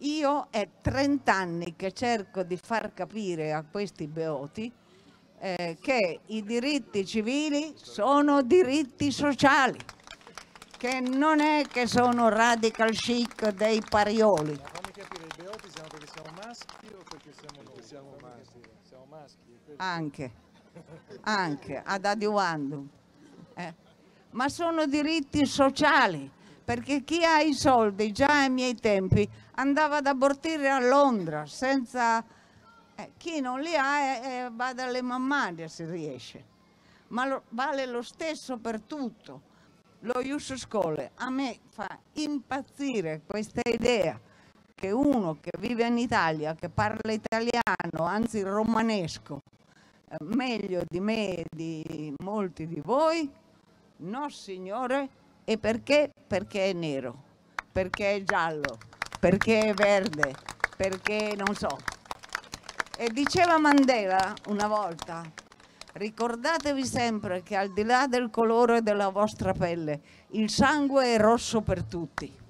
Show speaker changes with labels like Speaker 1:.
Speaker 1: Io è 30 anni che cerco di far capire a questi beoti eh, che i diritti civili sono diritti sociali, che non è che sono radical chic dei parioli.
Speaker 2: Ma fammi capire, i beoti siamo perché siamo maschi o perché siamo noi? Siamo maschi. Siamo maschi.
Speaker 1: Anche, anche, ad adiuvandum. Eh. Ma sono diritti sociali, perché chi ha i soldi, già ai miei tempi, andava ad abortire a Londra senza... eh, chi non li ha eh, eh, va dalle mammarie se riesce. Ma lo- vale lo stesso per tutto. Lo Ius Schole a me fa impazzire questa idea che uno che vive in Italia, che parla italiano, anzi romanesco, eh, meglio di me e di molti di voi, no signore, e perché? Perché è nero, perché è giallo, perché è verde, perché non so. E diceva Mandela una volta, ricordatevi sempre che al di là del colore della vostra pelle, il sangue è rosso per tutti.